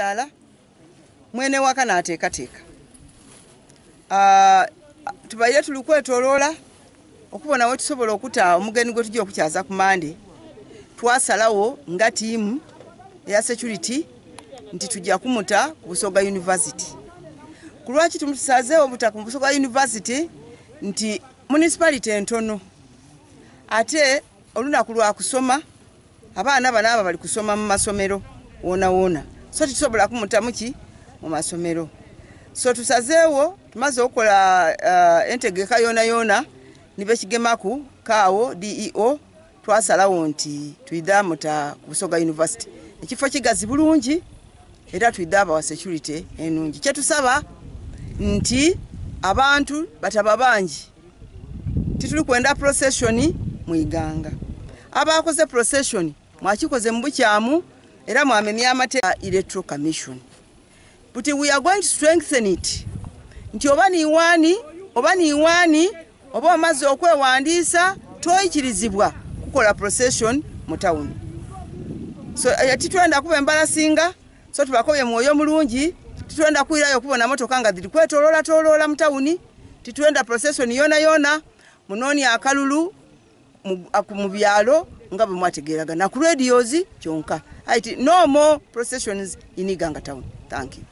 ala mwene waka n'ateekateeka. Ah, tubaire tuli kwetoloola okubona we tusobola okuta omugeni gwe tujja okukyaza ku mande. Twasalawo nga tiimu eya security nti tujja kumuta ku busoga university ku lwaki tumusazeewo buta ku busoga university nti municipality entono. Ate olunaku lwa kusoma abaana bano aba bali kusoma mu masomero wona wona so titusobola kumuta muki mu masomero. So tusazeewo tumaze okukola uh, entegeka yona yona nibekigemaku kaawo deo twasalawo nti twidha muta ku busoga university. Ekifo kigazi bulungi era twidha abawa security enungi kyetusaba nti abantu bataba bangi tituli kwenda procession mwiganga abakoze procession mwakikoze mu bukyamu era mwamenya amateeka electoral commission. But we are going to strengthen it. Nti oba niwaani oba niwaani oba omaze okwewandiisa toyikirizibwa kukola procession mu tawuni so eh, titwenda kuba embalasinga so tubakobye mwoyo mulungi titwenda kwirayo okubona motoka nga ziri kwetoloola toloola mu tawuni titwenda procession yona yona munoni akalulu mu- byalo nga bwe mwategeeraga na ku radios kyonka. Ait no more processions in iganga town. Thank you